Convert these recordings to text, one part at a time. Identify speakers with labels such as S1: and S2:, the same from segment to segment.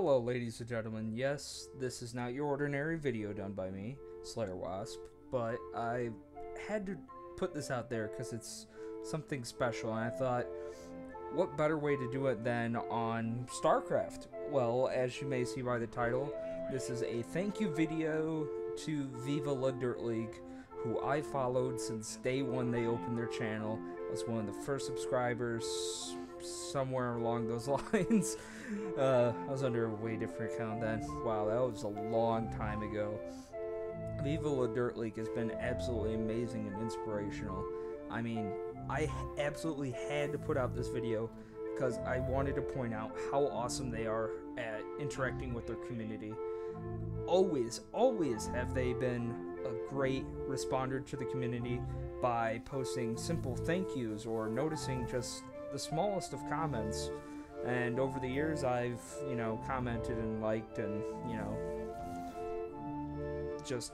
S1: Hello, ladies and gentlemen. Yes, this is not your ordinary video done by me, Slayer Wasp, but I had to put this out there because it's something special, and I thought, what better way to do it than on StarCraft? Well, as you may see by the title, this is a thank you video to Viva La Dirt League, who I followed since day one they opened their channel. I was one of the first subscribers, somewhere along those lines. Uh, I was under a way different account then. Wow, that was a long time ago. Viva La Dirt League has been absolutely amazing and inspirational. I mean, I absolutely had to put out this video because I wanted to point out how awesome they are at interacting with their community. Always, always have they been a great responder to the community by posting simple thank yous or noticing just the smallest of comments. And over the years, I've, you know, commented and liked and, you know, just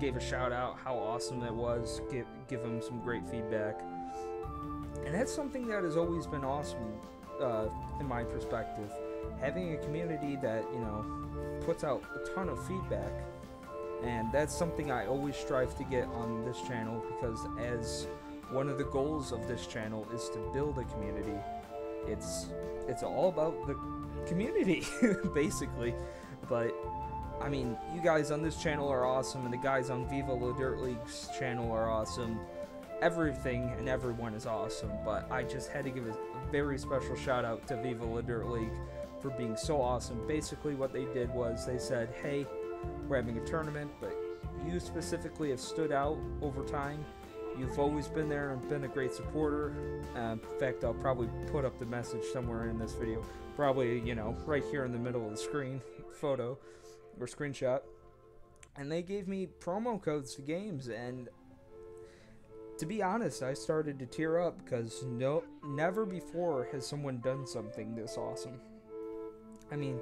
S1: gave a shout out how awesome it was, give, give them some great feedback. And that's something that has always been awesome uh, in my perspective. Having a community that, you know, puts out a ton of feedback. And that's something I always strive to get on this channel because as one of the goals of this channel is to build a community. It's it's all about the community basically. But I mean, you guys on this channel are awesome and the guys on Viva La Dirt League's channel are awesome. Everything and everyone is awesome, but I just had to give a very special shout out to Viva La Dirt League for being so awesome. Basically what they did was they said, "Hey, we're having a tournament, but you specifically have stood out over time You've always been there and been a great supporter. Uh, in fact, I'll probably put up the message somewhere in this video. Probably, you know, right here in the middle of the screen, photo or screenshot. And they gave me promo codes to games, and to be honest, I started to tear up because no, never before has someone done something this awesome. I mean,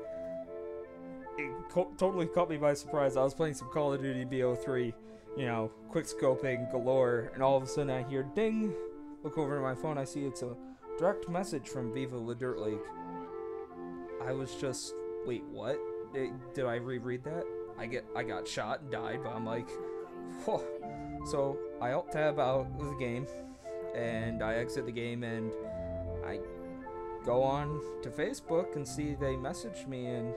S1: it totally caught me by surprise. I was playing some Call of Duty BO3 you know, quick scoping galore, and all of a sudden I hear ding. Look over at my phone, I see it's a direct message from Viva La Dirt League. I was just, wait, what? Did, did I reread that? I get, I got shot and died, but I'm like, whoa. So I alt tab out of the game, and I exit the game, and I go on to Facebook and see they messaged me, and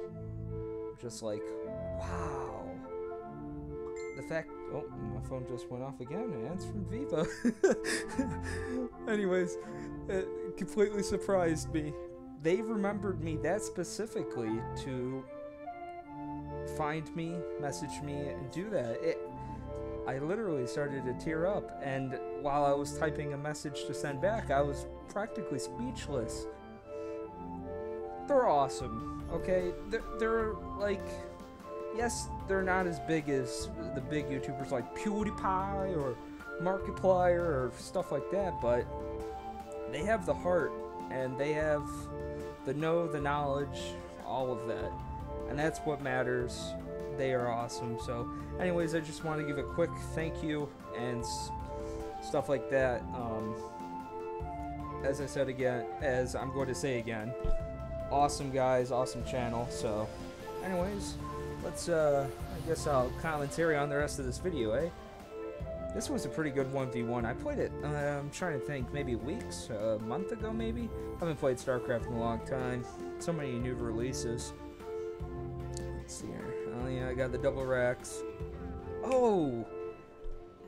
S1: just like, wow. The fact Oh, my phone just went off again, and it's from Viva. Anyways, it completely surprised me. They remembered me that specifically to find me, message me, and do that. It, I literally started to tear up, and while I was typing a message to send back, I was practically speechless. They're awesome, okay? They're, they're like yes, they're not as big as the big YouTubers like PewDiePie or Markiplier or stuff like that, but they have the heart and they have the know, the knowledge, all of that. And that's what matters. They are awesome. So, anyways, I just want to give a quick thank you and stuff like that. Um, as I said again, as I'm going to say again, awesome guys, awesome channel. So, anyways uh, I guess I'll commentary on the rest of this video, eh? This was a pretty good 1v1. I played it, uh, I'm trying to think, maybe weeks, a month ago maybe? I haven't played StarCraft in a long time. So many new releases. Let's see here. Oh yeah, I got the double racks. Oh!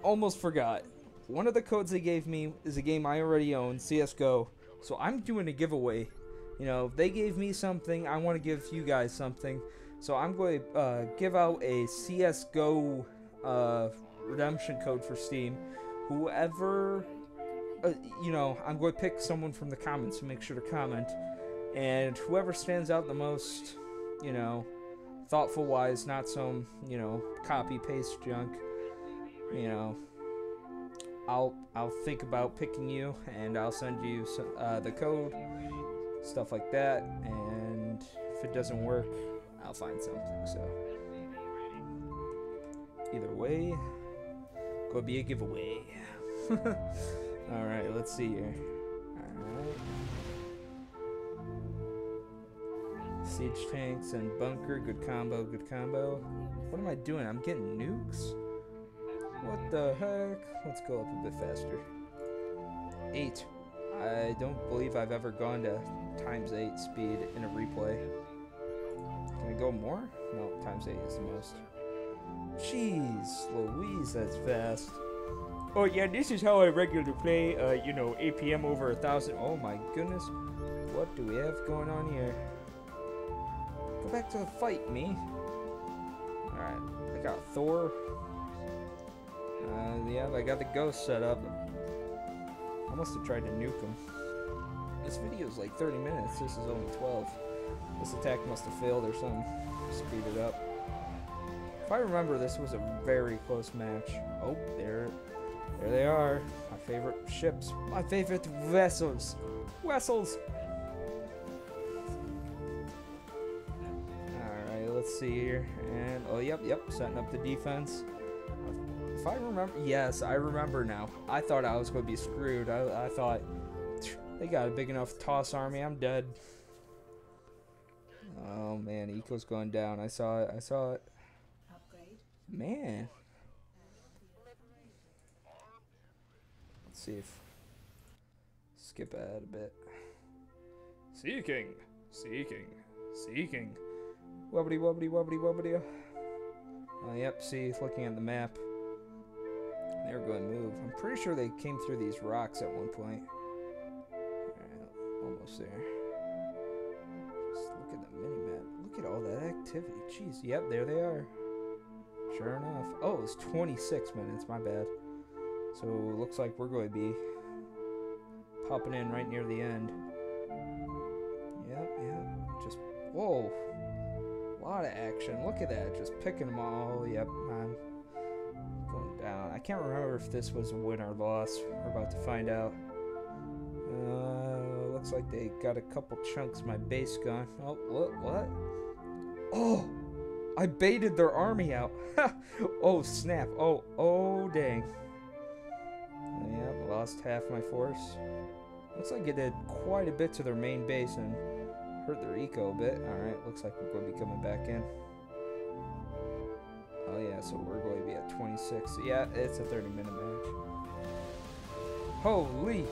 S1: Almost forgot. One of the codes they gave me is a game I already own, CSGO. So I'm doing a giveaway. You know, they gave me something, I want to give you guys something. So I'm going to uh, give out a CSGO uh, redemption code for Steam. Whoever, uh, you know, I'm going to pick someone from the comments, so make sure to comment. And whoever stands out the most, you know, thoughtful wise, not some, you know, copy paste junk, you know, I'll I'll think about picking you and I'll send you uh, the code, stuff like that. And if it doesn't work, I'll find something. So either way, go be a giveaway. All right, let's see here. Siege tanks and bunker, good combo, good combo. What am I doing? I'm getting nukes? What the heck? Let's go up a bit faster. Eight. I don't believe I've ever gone to times eight speed in a replay. Can I go more? No, times eight is the most. Jeez, Louise, that's fast. Oh yeah, this is how I regularly play, uh, you know, APM over a thousand. Oh my goodness. What do we have going on here? Go back to the fight, me. Alright, I got Thor. Uh, yeah, I got the ghost set up. I must have tried to nuke him. This video is like 30 minutes, this is only 12. This attack must have failed or something. Speed it up. If I remember, this was a very close match. Oh, there, there they are. My favorite ships. My favorite vessels. Vessels. Alright, let's see here. And, oh, yep, yep, setting up the defense. If I remember, yes, I remember now. I thought I was going to be screwed. I, I thought, they got a big enough toss army, I'm dead. Oh man, Eco's going down. I saw it, I saw it. Man. Let's see if, skip ahead a bit. Seeking, seeking, seeking. Wubbity wubbity wubbity wubbity. Oh, yep, see, looking at the map. They were going to move. I'm pretty sure they came through these rocks at one point. Alright, almost there. Just look at the mini-map. Look at all that activity. Jeez, yep, there they are. Sure enough. Oh, it's 26 minutes, my bad. So, it looks like we're going to be popping in right near the end. Yep, yep. Just, whoa. A lot of action. Look at that. Just picking them all. Yep, I'm going down. I can't remember if this was a win or loss. We're about to find out. Looks like they got a couple chunks of my base gone. Oh, what? What? Oh! I baited their army out. oh, snap. Oh, oh, dang. Yep, lost half my force. Looks like it did quite a bit to their main base and hurt their eco a bit. Alright, looks like we're going to be coming back in. Oh yeah, so we're going to be at 26. Yeah, it's a 30 minute match. Holy!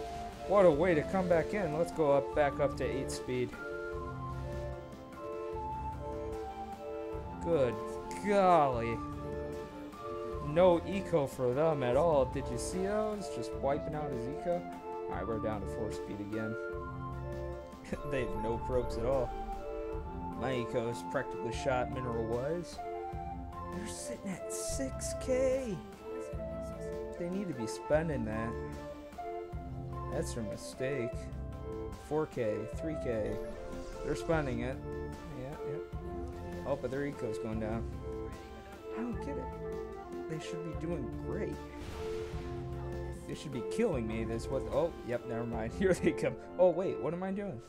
S1: What a way to come back in. Let's go up back up to 8 speed. Good golly. No eco for them at all. Did you see those? Just wiping out his eco? Alright, we're down to 4 speed again. they have no probes at all. My eco is practically shot mineral-wise. They're sitting at 6k! They need to be spending that. That's their mistake. 4k, 3k. They're spending it. Yeah, yeah. Oh, but their eco's going down. I don't get it. They should be doing great. They should be killing me. This was. Oh, yep. Never mind. Here they come. Oh wait. What am I doing?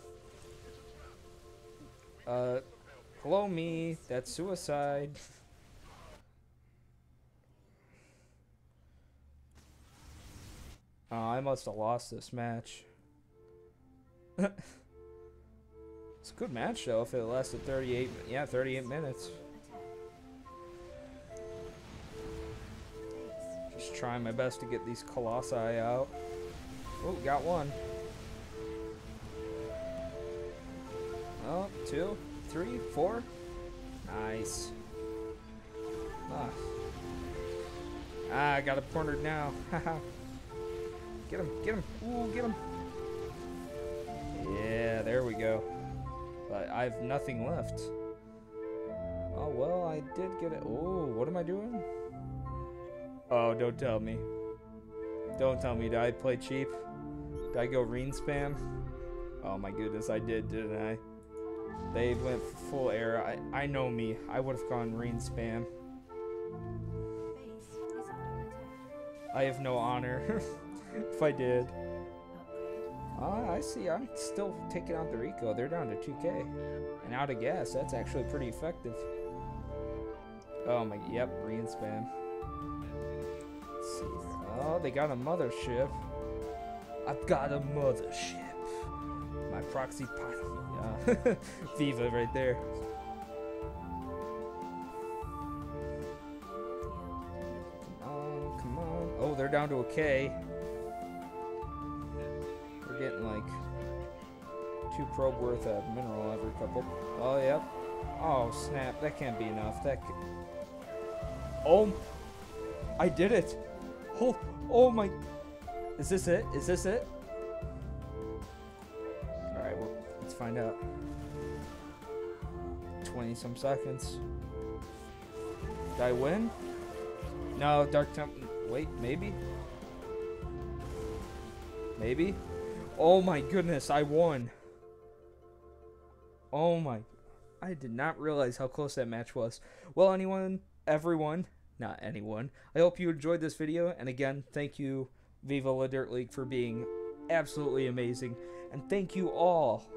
S1: Uh, hello me. That's suicide. Oh, I must have lost this match. it's a good match though. If it lasted 38, yeah, 38 minutes. Just trying my best to get these colossi out. Oh, got one. Oh, two, three, four. Nice. Ah, ah I got it cornered now. get him, get him. Ooh, get him. Yeah, there we go. But I have nothing left. Oh, well, I did get it. Oh, what am I doing? Oh, don't tell me. Don't tell me. Did I play cheap? Did I go Raven spam? Oh my goodness, I did, didn't I? They went full air. I, I know me. I would have gone Raven spam. I have no honor. if I did. Ah, I see. I'm still taking out the Rico. They're down to 2k. And out of gas. That's actually pretty effective. Oh my, yep, Raven spam. Oh, they got a mothership. I've got a mothership. My proxy. Uh, Viva right there. Come on, come on. Oh, they're down to a K. Getting like two probe worth of mineral every couple. Oh, yep. Oh, snap. That can't be enough. That. c oh, I did it. Oh, oh my. Is this it? Is this it? Alright, well, let's find out. 20 some seconds. Did I win? No, Dark Temp. Wait, maybe? Maybe? Oh my goodness, I won. Oh my. I did not realize how close that match was. Well, anyone, everyone, not anyone, I hope you enjoyed this video. And again, thank you, Viva La Dirt League, for being absolutely amazing. And thank you all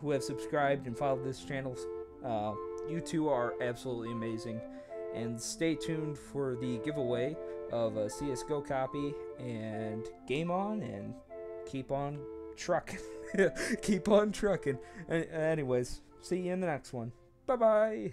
S1: who have subscribed and followed this channel. Uh, you two are absolutely amazing. And stay tuned for the giveaway of a CSGO copy and game on and keep on trucking. keep on trucking. Anyways, see you in the next one. Bye bye.